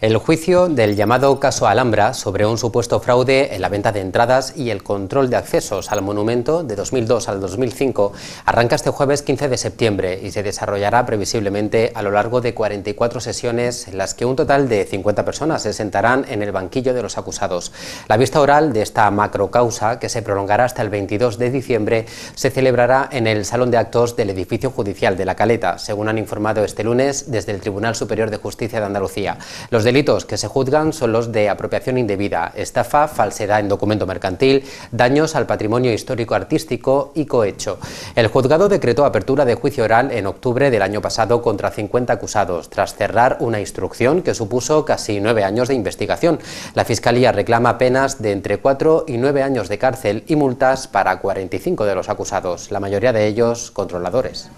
El juicio del llamado caso Alhambra sobre un supuesto fraude en la venta de entradas y el control de accesos al monumento de 2002 al 2005 arranca este jueves 15 de septiembre y se desarrollará previsiblemente a lo largo de 44 sesiones en las que un total de 50 personas se sentarán en el banquillo de los acusados. La vista oral de esta macrocausa, que se prolongará hasta el 22 de diciembre, se celebrará en el Salón de Actos del Edificio Judicial de La Caleta, según han informado este lunes desde el Tribunal Superior de Justicia de Andalucía. Los delitos que se juzgan son los de apropiación indebida, estafa, falsedad en documento mercantil, daños al patrimonio histórico artístico y cohecho. El juzgado decretó apertura de juicio oral en octubre del año pasado contra 50 acusados, tras cerrar una instrucción que supuso casi nueve años de investigación. La Fiscalía reclama penas de entre cuatro y nueve años de cárcel y multas para 45 de los acusados, la mayoría de ellos controladores.